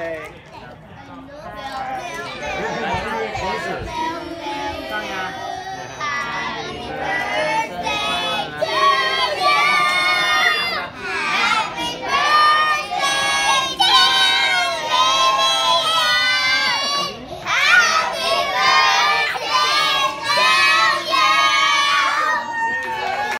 Hey.